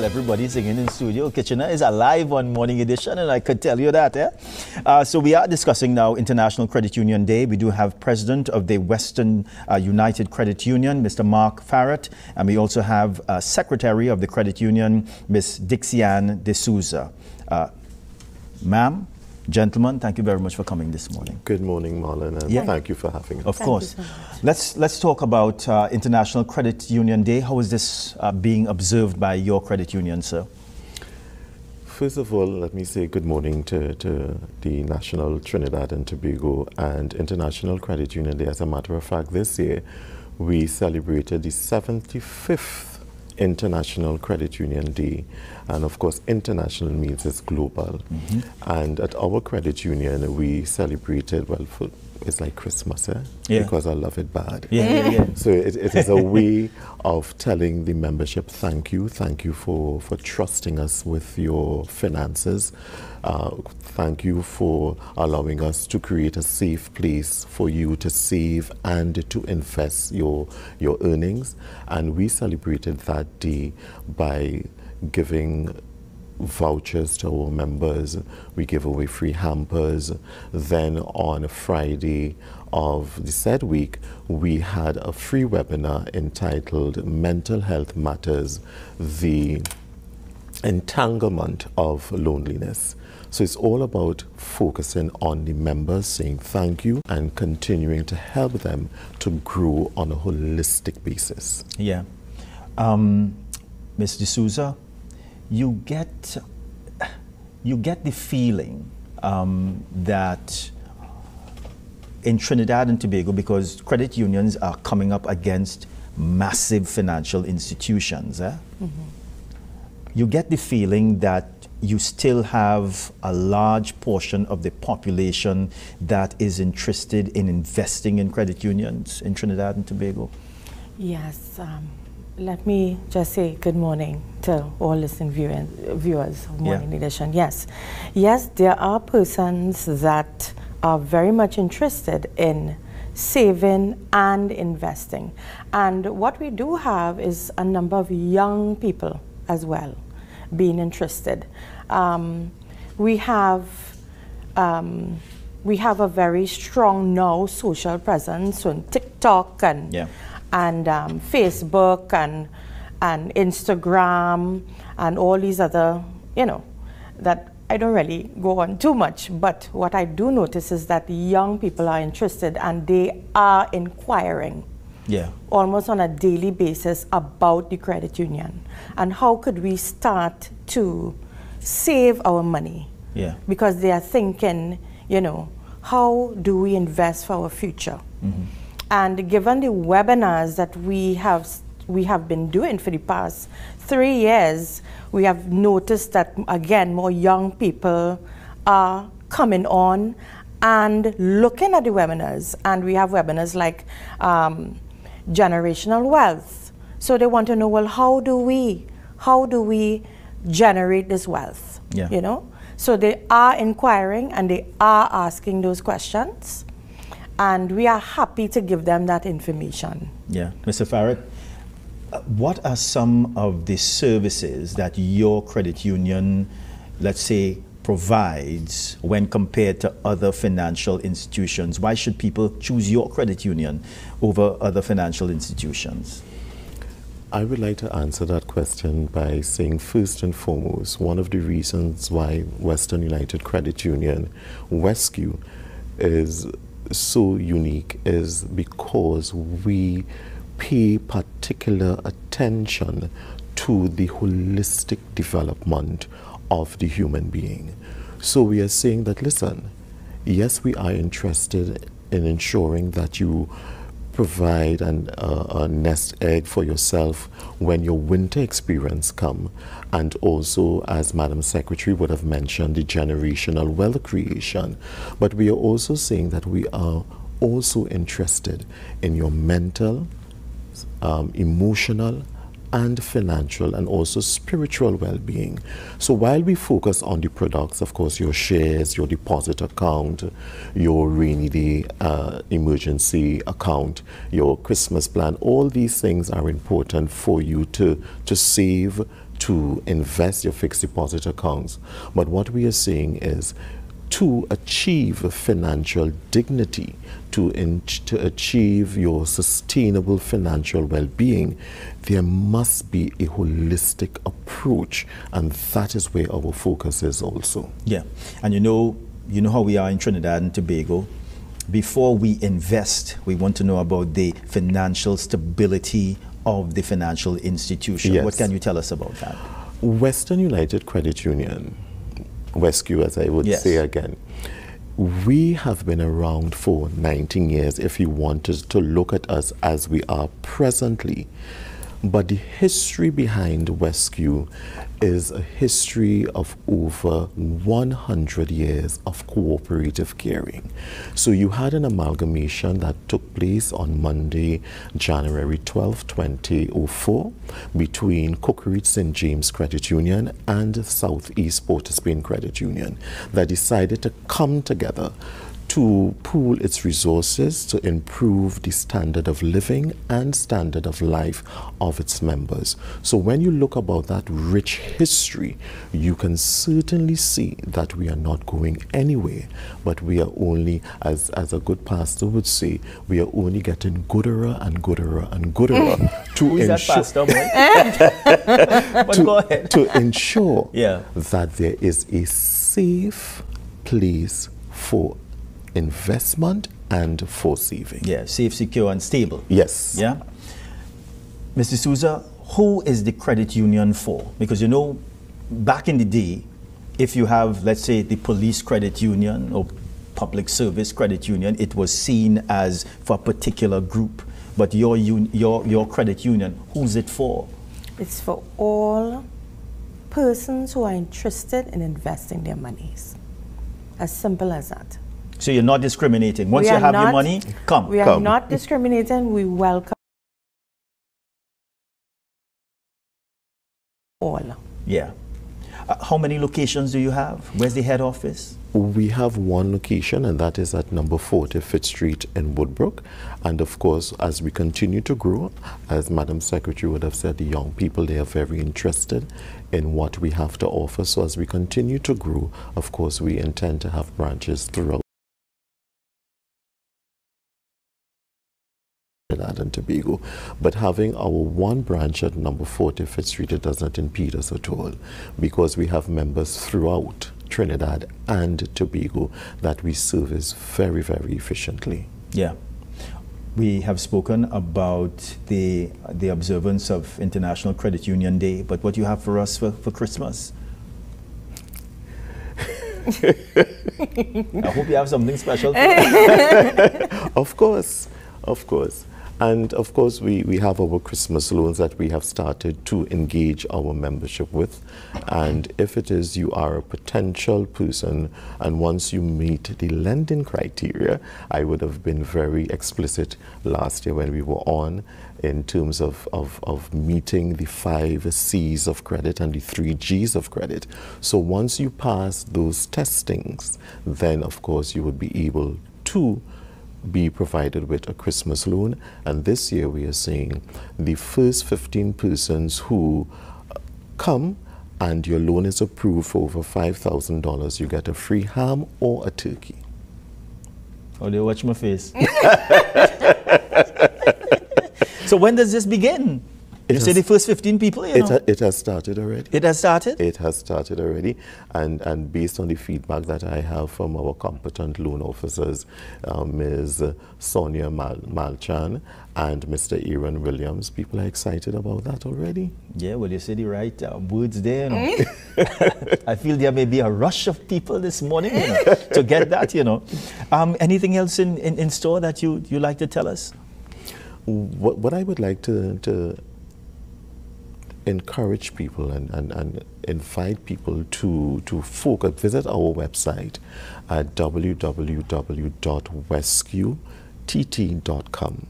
Well, everybody's singing in studio. Kitchener is alive on Morning Edition, and I could tell you that. Eh? Uh, so we are discussing now International Credit Union Day. We do have President of the Western uh, United Credit Union, Mr. Mark Farrett, and we also have uh, Secretary of the Credit Union, Ms. Dixiane D'Souza. Uh, ma'am, Gentlemen, thank you very much for coming this morning. Good morning, Marlon, and yeah. thank you for having us. Of thank course. So let's, let's talk about uh, International Credit Union Day. How is this uh, being observed by your credit union, sir? First of all, let me say good morning to, to the National Trinidad and Tobago and International Credit Union Day. As a matter of fact, this year we celebrated the 75th International Credit Union Day. And of course, international means it's global. Mm -hmm. And at our credit union, we celebrated, well, for, it's like Christmas, eh? Yeah. Because I love it bad. Yeah, yeah, yeah. So it, it is a way of telling the membership, thank you, thank you for, for trusting us with your finances. Uh, thank you for allowing us to create a safe place for you to save and to invest your, your earnings. And we celebrated that day by giving vouchers to our members. We give away free hampers. Then on a Friday of the said week, we had a free webinar entitled Mental Health Matters, the entanglement of loneliness. So it's all about focusing on the members, saying thank you, and continuing to help them to grow on a holistic basis. Yeah. Um, Ms. D'Souza, you get, you get the feeling um, that in Trinidad and Tobago, because credit unions are coming up against massive financial institutions, eh? mm -hmm. you get the feeling that you still have a large portion of the population that is interested in investing in credit unions in Trinidad and Tobago? Yes. Um, let me just say good morning to all listening viewers of Morning yeah. Edition. Yes. Yes, there are persons that are very much interested in saving and investing. And what we do have is a number of young people as well being interested. Um, we have um, we have a very strong now social presence on TikTok and yeah. and um, Facebook and and Instagram and all these other you know that I don't really go on too much, but what I do notice is that young people are interested and they are inquiring yeah. almost on a daily basis about the credit union and how could we start to save our money. Yeah. Because they are thinking, you know, how do we invest for our future? Mm -hmm. And given the webinars that we have we have been doing for the past three years, we have noticed that again more young people are coming on and looking at the webinars. And we have webinars like um, generational wealth. So they want to know, well, how do we, how do we generate this wealth? Yeah. You know? So they are inquiring and they are asking those questions. And we are happy to give them that information. Yeah. Mr. Farrett, what are some of the services that your credit union, let's say, provides when compared to other financial institutions? Why should people choose your credit union over other financial institutions? I would like to answer that question by saying first and foremost, one of the reasons why Western United Credit Union, WESCU, is so unique is because we pay particular attention to the holistic development of the human being. So we are saying that, listen, yes, we are interested in ensuring that you provide an, uh, a nest egg for yourself when your winter experience come and also as madam secretary would have mentioned the generational wealth creation but we are also saying that we are also interested in your mental um, emotional and financial and also spiritual well-being. So while we focus on the products, of course, your shares, your deposit account, your rainy day uh, emergency account, your Christmas plan, all these things are important for you to, to save, to invest your fixed deposit accounts. But what we are seeing is to achieve financial dignity, to, in, to achieve your sustainable financial well being, there must be a holistic approach, and that is where our focus is also. Yeah, and you know, you know how we are in Trinidad and Tobago. Before we invest, we want to know about the financial stability of the financial institution. Yes. What can you tell us about that? Western United Credit Union, WESCU as I would Yes. say again, we have been around for 19 years if you wanted to look at us as we are presently. But the history behind WESCU is a history of over 100 years of cooperative caring. So you had an amalgamation that took place on Monday, January 12, 2004, between Cocorite St. James Credit Union and Southeast Port Spain Credit Union that decided to come together to pool its resources to improve the standard of living and standard of life of its members. So when you look about that rich history, you can certainly see that we are not going anywhere, but we are only, as, as a good pastor would say, we are only getting gooder and gooder and gooder to Who is that ensure pastor, boy? but go ahead. to ensure Yeah. that there is a safe place for investment and for saving. Yeah, safe, secure, and stable. Yes. Yeah. Mr. Souza, who is the credit union for? Because you know, back in the day, if you have, let's say, the police credit union or public service credit union, it was seen as for a particular group. But your, un- your, your credit union, who's it for? It's for all persons who are interested in investing their monies. As simple as that. So you're not discriminating. Once We you are have your money, come. We are Come. not discriminating. We welcome all. Yeah. Uh, how many locations do you have? Where's the head office? We have one location, and that is at number 40 Fifth Street in Woodbrook. And of course, as we continue to grow, as Madam Secretary would have said, the young people, they are very interested in what we have to offer. So as we continue to grow, of course, we intend to have branches throughout and Tobago. But having our one branch at number 40 Fifth Street, it does not impede us at all because we have members throughout Trinidad and Tobago that we service very, very efficiently. Yeah. We have spoken about the, the observance of International Credit Union Day, but what do you have for us for, for Christmas? I hope you have something special. Of course, of course. And of course, we, we have our Christmas loans that we have started to engage our membership with. And if it is you are a potential person, and once you meet the lending criteria, I would have been very explicit last year when we were on in terms of, of, of meeting the five C's of credit and the three G's of credit. So once you pass those testings, then of course you would be able to be provided with a Christmas loan. And this year we are seeing the first 15 persons who uh, come and your loan is approved for over $5,000, you get a free ham or a turkey. Oh, they watch my face. so when does this begin? It you say the first 15 people, you It, know? ha- it has started already. it has started? It has started already, and, and based on the feedback that I have from our competent loan officers, uh, Ms. Sonia Mal- Malchan and Mr. Aaron Williams, people are excited about that already. Yeah, well, you say the right uh, words there. You know. I feel there may be a rush of people this morning you know, to get that, you know. Um, anything else in, in, in store that you, you like to tell us? What, what I would like to, to encourage people and, and, and invite people to, to focus, visit our website at www.wescutt.com.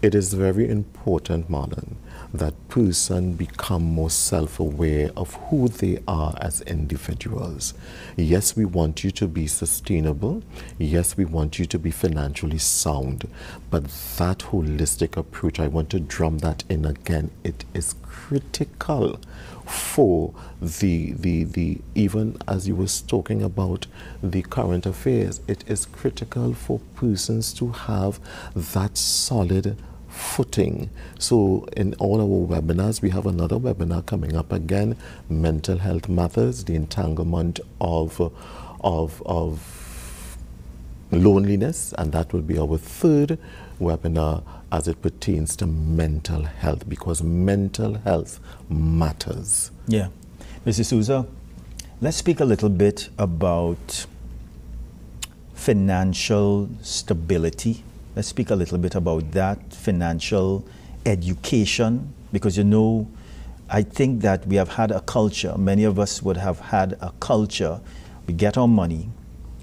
It is very important, Marlon, that person become more self-aware of who they are as individuals. Yes, we want you to be sustainable. Yes, we want you to be financially sound. But that holistic approach, I want to drum that in again. It is critical for the, the, the, even as you was talking about the current affairs, it is critical for persons to have that solid footing. So in all our webinars, we have another webinar coming up again, mental health matters, the entanglement of, of, of loneliness, and that will be our third webinar as it pertains to mental health because mental health matters. Yeah. Mrs. Souza, let's speak a little bit about financial stability. Let's speak a little bit about that financial education because you know, I think that we have had a culture, many of us would have had a culture. We get our money,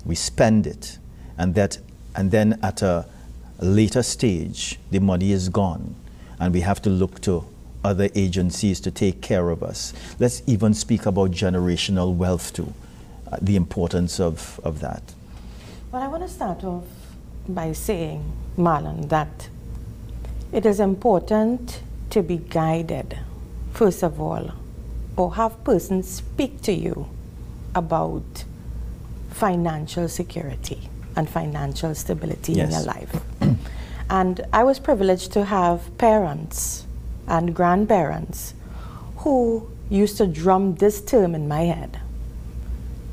we spend it, and that and then at a later stage, the money is gone, and we have to look to other agencies to take care of us. Let's even speak about generational wealth too, uh, the importance of, of that. Well, I want to start off by saying, Marlon, that it is important to be guided, first of all, or have persons speak to you about financial security and financial stability yes. in your life. and I was privileged to have parents and grandparents who used to drum this term in my head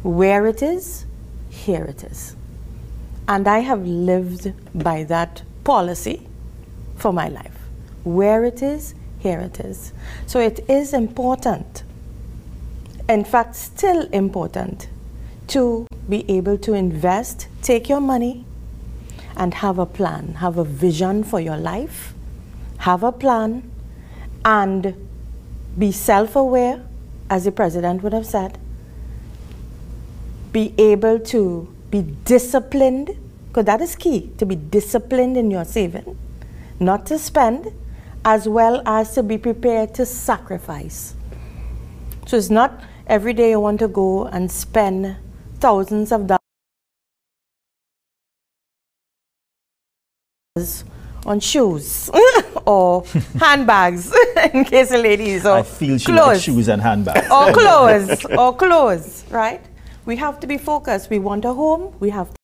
where it is, here it is. And I have lived by that policy for my life. Where it is, here it is. So it is important, in fact, still important, to be able to invest, take your money, and have a plan, have a vision for your life, have a plan, and be self aware, as the president would have said, be able to be disciplined, because that is key to be disciplined in your saving, not to spend, as well as to be prepared to sacrifice. So it's not every day you want to go and spend thousands of dollars on shoes or handbags in case the ladies or I feel she clothes. likes shoes and handbags. or clothes or clothes, right? We have to be focused. We want a home, we have to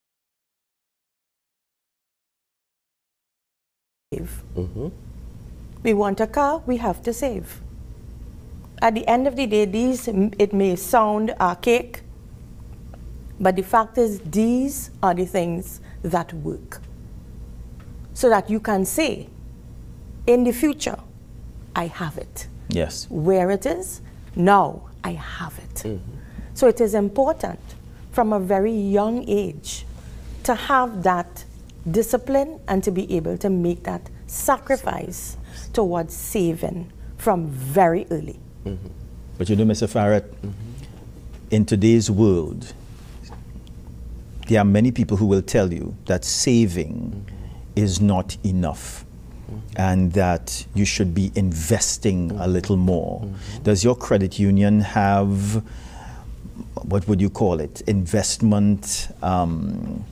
save. Mm-hmm. We want a car, we have to save. At the end of the day, these, it may sound archaic, but the fact is, these are the things that work so that you can say, in the future, I have it. Yes. Where it is, now I have it. Mm-hmm. So it is important from a very young age to have that discipline and to be able to make that sacrifice towards saving from very early. Mm-hmm. But you know, Mr. Farrett, mm-hmm. in today's world, there are many people who will tell you that saving mm-hmm is not enough and that you should be investing a little more. Mm-hmm. Does your credit union have, what would you call it, investment? Um,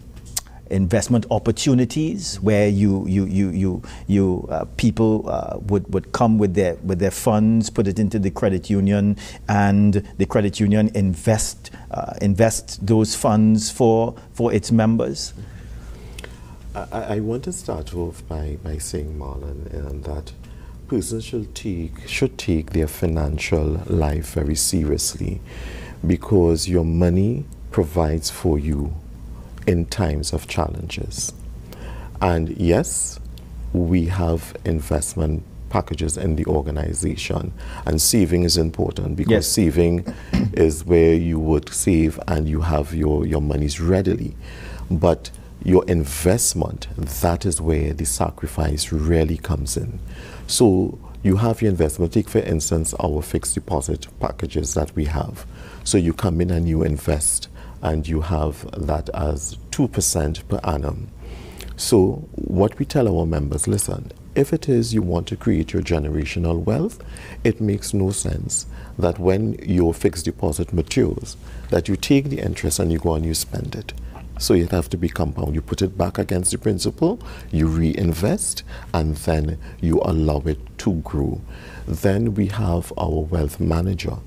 investment opportunities where you you you you, you uh, people uh, would would come with their with their funds put it into the credit union and the credit union invest uh, invest those funds for for its members? I, I, want to start off by, by saying, Marlon, um, that persons should take, should take their financial life very seriously because your money provides for you in times of challenges. And yes, we have investment packages in the organization and saving is important because yes. saving is where you would save and you have your, your monies readily. But your investment, that is where the sacrifice really comes in. So you have your investment. Take, for instance, our fixed deposit packages that we have. So you come in and you invest, and you have that as 2% per annum. So what we tell our members, listen, if it is you want to create your generational wealth, it makes no sense that when your fixed deposit matures, that you take the interest and you go and you spend it. So it have to be compound. You put it back against the principal, you reinvest, and then you allow it to grow. Then we have our wealth manager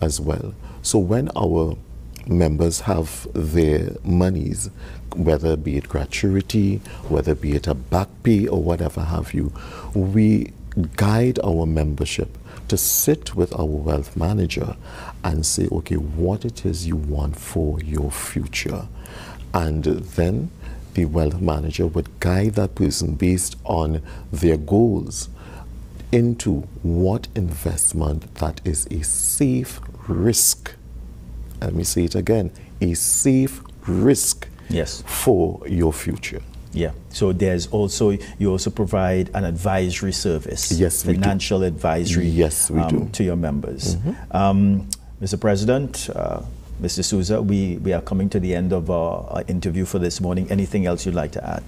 as well. So when our members have their monies, whether be it gratuity, whether be it a back pay or whatever have you, we guide our membership to sit with our wealth manager and say, okay, what it is you want for your future. And then the wealth manager would guide that person based on their goals into what investment that is a safe risk. Let me say it again a safe risk yes. for your future. Yeah. So there's also you also provide an advisory service. Yes, financial advisory. Yes, we um, do to your members. Mm-hmm. Um, Mr. President, uh, Mr. Souza, we, we are coming to the end of our, our, interview for this morning. Anything else you'd like to add?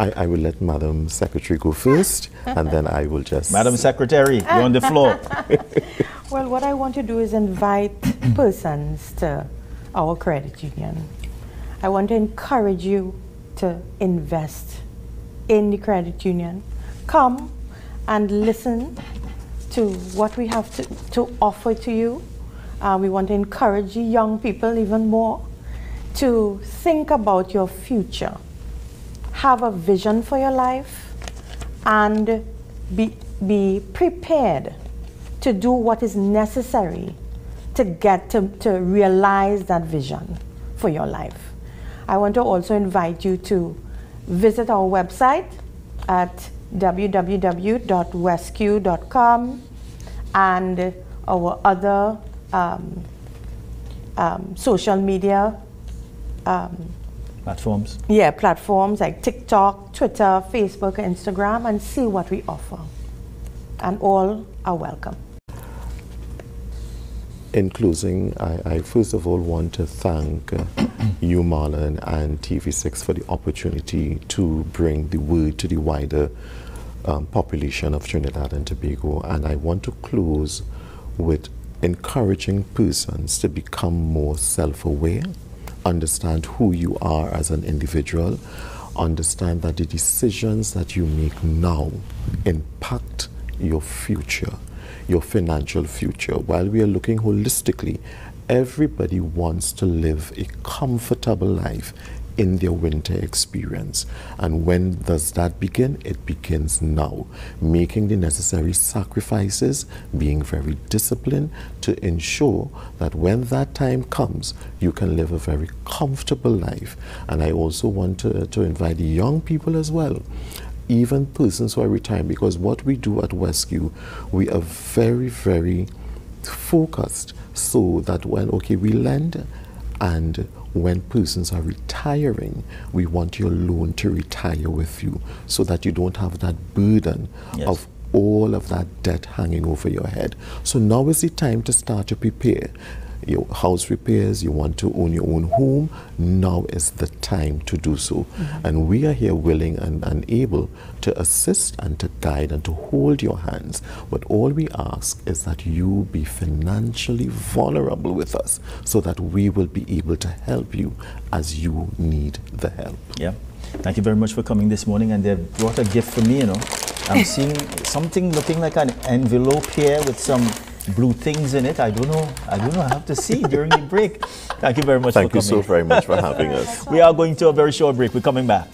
I, I will let Madam Secretary go first, and then I will just. Madam Secretary, you're on the floor. well, what I want to do is invite persons to our credit union. I want to encourage you to invest in the credit union. Come and listen to what we have to, to offer to you. Uh, we want to encourage young people even more to think about your future, have a vision for your life, and be, be prepared to do what is necessary to get to, to realize that vision for your life. I want to also invite you to visit our website at www.wescu.com and our other um, um, social media um, platforms. Yeah, platforms like TikTok, Twitter, Facebook, Instagram, and see what we offer. And all are welcome. In closing, I, I, first of all want to thank uh, you, Marlon, and TV6 for the opportunity to bring the word to the wider um, population of Trinidad and Tobago. And I want to close with encouraging persons to become more self aware, understand who you are as an individual, understand that the decisions that you make now impact your future your financial future. While we are looking holistically, everybody wants to live a comfortable life in their winter experience. And when does that begin? It begins now. Making the necessary sacrifices, being very disciplined to ensure that when that time comes, you can live a very comfortable life. And I also want to, to invite young people as well even persons who are retired, because what we do at WESCU, we are very, very focused so that when, okay, we lend and when persons are retiring, we want your loan to retire with you so that you don't have that burden yes. of all of that debt hanging over your head. So now is the time to start to prepare your house repairs, you want to own your own home, now is the time to do so. Mm-hmm. And we are here willing and, and able to assist and to guide and to hold your hands. But all we ask is that you be financially vulnerable with us so that we will be able to help you as you need the help. Yeah. Thank you very much for coming this morning. And they brought a gift for me, you know. I'm seeing something looking like an envelope here with some blue things in it. I don't know. I don't know. I have to see during the break. Thank you very much Thank you so very much for having us. we are going to a very short break. We're coming back.